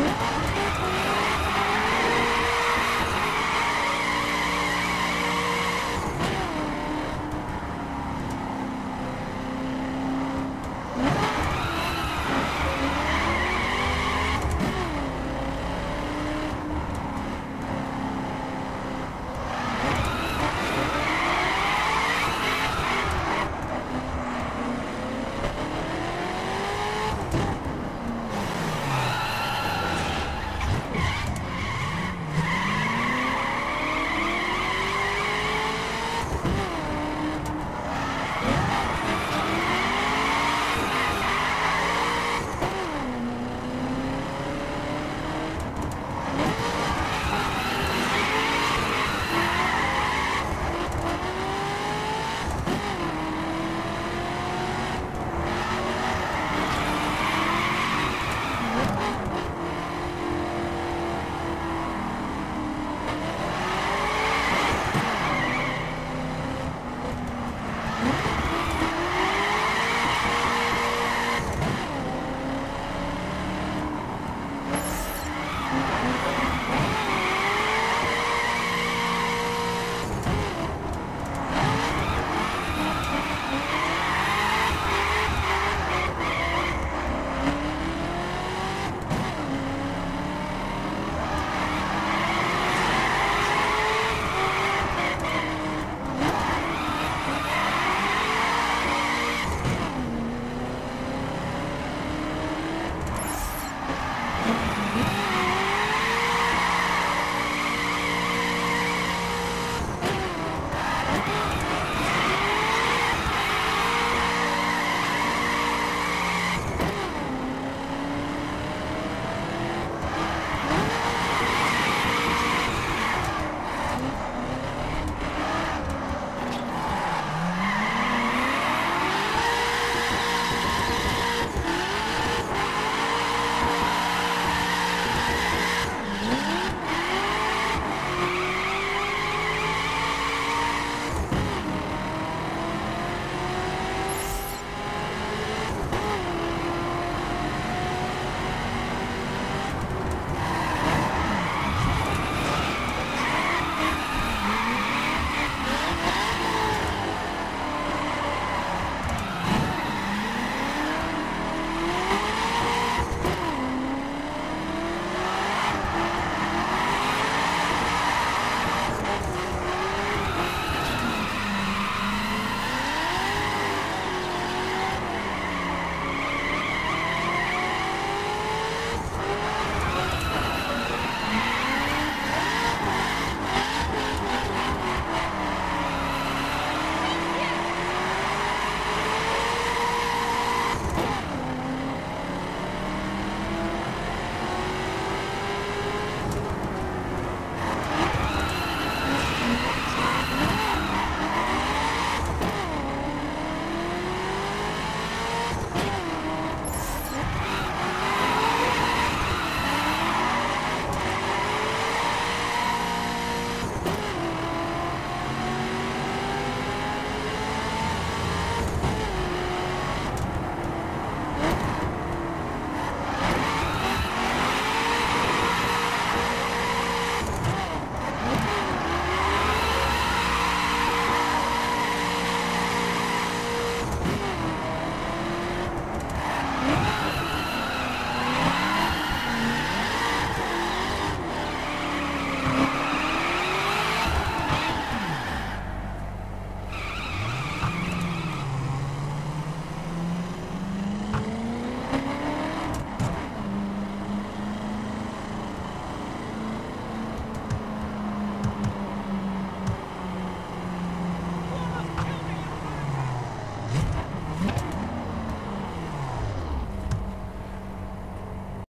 Mm-hmm.